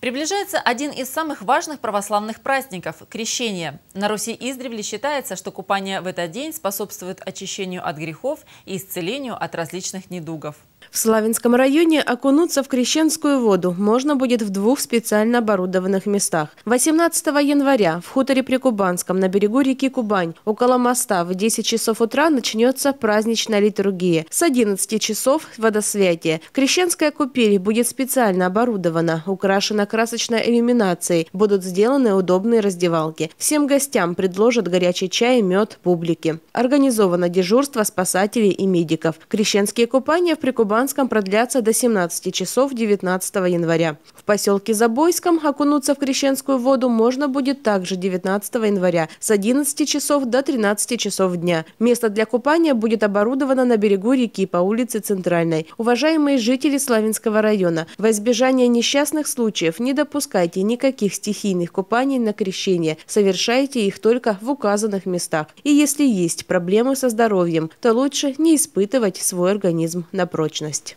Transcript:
Приближается один из самых важных православных праздников – Крещение. На Руси издревле считается, что купание в этот день способствует очищению от грехов и исцелению от различных недугов. В Славянском районе окунуться в крещенскую воду можно будет в двух специально оборудованных местах. 18 января в хуторе Прикубанском на берегу реки Кубань около моста в 10 часов утра начнется праздничная литургия. С 11 часов водосвятие. Крещенская купель будет специально оборудована, украшена красочной иллюминацией, будут сделаны удобные раздевалки. Всем гостям предложат горячий чай, мед, публики. Организовано дежурство спасателей и медиков. Крещенские купания в Прикубанском Кубанском продлятся до 17 часов 19 января. В поселке Забойском окунуться в крещенскую воду можно будет также 19 января с 11 часов до 13 часов дня. Место для купания будет оборудовано на берегу реки по улице Центральной. Уважаемые жители Славянского района, во избежание несчастных случаев не допускайте никаких стихийных купаний на крещение. Совершайте их только в указанных местах. И если есть проблемы со здоровьем, то лучше не испытывать свой организм на прочность.